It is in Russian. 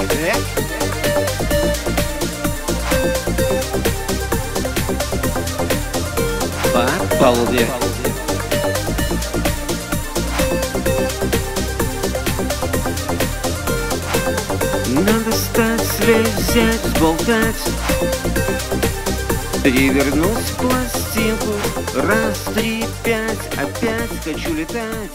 По. Надо стать, связь взять, сболтать Перевернуть пластинку. Раз, три, пять Опять хочу летать.